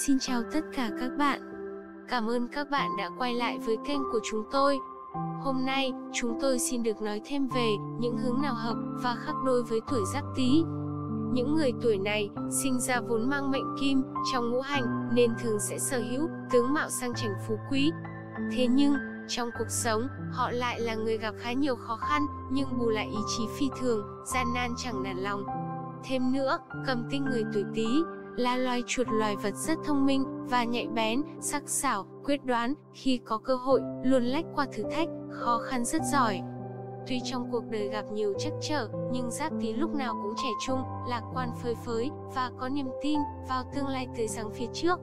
Xin chào tất cả các bạn. Cảm ơn các bạn đã quay lại với kênh của chúng tôi. Hôm nay, chúng tôi xin được nói thêm về những hướng nào hợp và khác đôi với tuổi Giáp Tý. Những người tuổi này sinh ra vốn mang mệnh kim trong ngũ hành nên thường sẽ sở hữu tướng mạo sang chảnh phú quý. Thế nhưng, trong cuộc sống, họ lại là người gặp khá nhiều khó khăn, nhưng bù lại ý chí phi thường, gian nan chẳng nản lòng. Thêm nữa, cầm tinh người tuổi Tý là loài chuột loài vật rất thông minh và nhạy bén, sắc sảo, quyết đoán, khi có cơ hội, luôn lách qua thử thách, khó khăn rất giỏi. Tuy trong cuộc đời gặp nhiều trắc trở, nhưng Giáp Tý lúc nào cũng trẻ trung, lạc quan phơi phới và có niềm tin vào tương lai tươi sáng phía trước.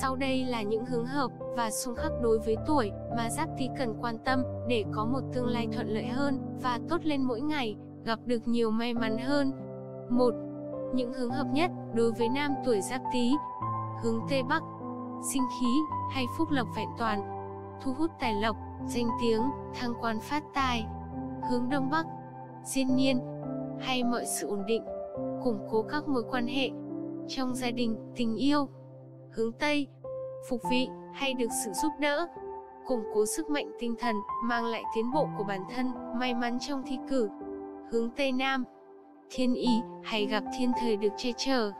Sau đây là những hướng hợp và xung khắc đối với tuổi mà Giáp Tý cần quan tâm để có một tương lai thuận lợi hơn và tốt lên mỗi ngày, gặp được nhiều may mắn hơn. 1. Những hướng hợp nhất đối với nam tuổi Giáp Tý. Hướng Tây Bắc, sinh khí hay phúc lộc vẹn toàn, thu hút tài lộc, danh tiếng, thăng quan phát tài. Hướng Đông Bắc, diên niên hay mọi sự ổn định, củng cố các mối quan hệ trong gia đình, tình yêu. Hướng Tây, phục vị hay được sự giúp đỡ, củng cố sức mạnh tinh thần, mang lại tiến bộ của bản thân, may mắn trong thi cử. Hướng Tây Nam, thiên ý hay gặp thiên thời được che chở,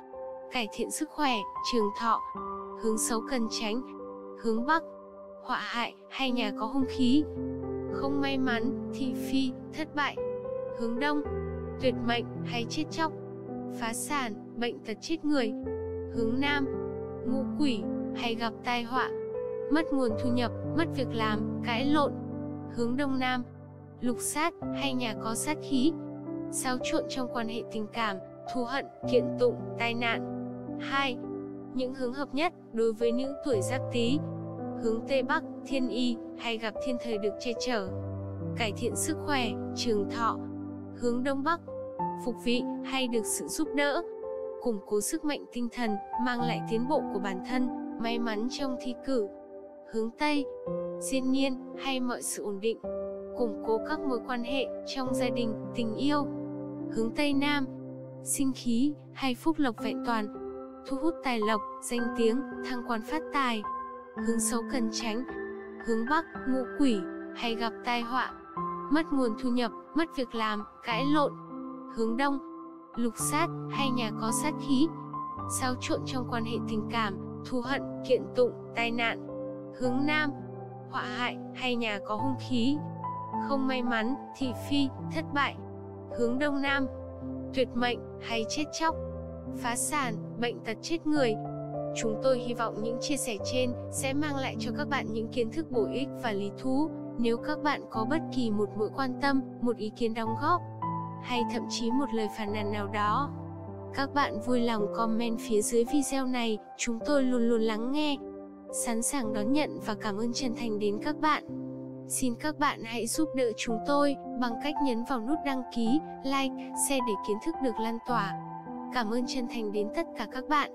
cải thiện sức khỏe, trường thọ. Hướng xấu cần tránh. Hướng Bắc, họa hại hay nhà có hung khí. Không may mắn, thị phi, thất bại. Hướng Đông, tuyệt mệnh hay chết chóc. Phá sản, bệnh tật chết người. Hướng Nam, ngũ quỷ hay gặp tai họa. Mất nguồn thu nhập, mất việc làm, cãi lộn. Hướng Đông Nam, lục sát hay nhà có sát khí. Xáo trộn trong quan hệ tình cảm, thù hận, kiện tụng, tai nạn. 2. Những hướng hợp nhất đối với nữ tuổi Giáp Tý. Hướng Tây Bắc, thiên y hay gặp thiên thời được che chở. Cải thiện sức khỏe, trường thọ. Hướng Đông Bắc, phục vị hay được sự giúp đỡ. Củng cố sức mạnh tinh thần, mang lại tiến bộ của bản thân, may mắn trong thi cử. Hướng Tây, diên niên hay mọi sự ổn định. Củng cố các mối quan hệ trong gia đình, tình yêu. Hướng Tây Nam, sinh khí hay phúc lộc vẹn toàn, thu hút tài lộc, danh tiếng, thăng quan phát tài. Hướng xấu cần tránh. Hướng Bắc, ngũ quỷ, hay gặp tai họa, mất nguồn thu nhập, mất việc làm, cãi lộn. Hướng Đông, lục sát, hay nhà có sát khí. Xáo trộn trong quan hệ tình cảm, thù hận, kiện tụng, tai nạn. Hướng Nam, họa hại, hay nhà có hung khí. Không may mắn, thị phi, thất bại. Hướng Đông Nam, tuyệt mệnh, hay chết chóc phá sản, bệnh tật chết người. Chúng tôi hy vọng những chia sẻ trên sẽ mang lại cho các bạn những kiến thức bổ ích và lý thú. Nếu các bạn có bất kỳ một mối quan tâm, một ý kiến đóng góp, hay thậm chí một lời phản nàn nào đó, các bạn vui lòng comment phía dưới video này, chúng tôi luôn luôn lắng nghe, sẵn sàng đón nhận và cảm ơn chân thành đến các bạn. Xin các bạn hãy giúp đỡ chúng tôi bằng cách nhấn vào nút đăng ký, like, share để kiến thức được lan tỏa. Cảm ơn chân thành đến tất cả các bạn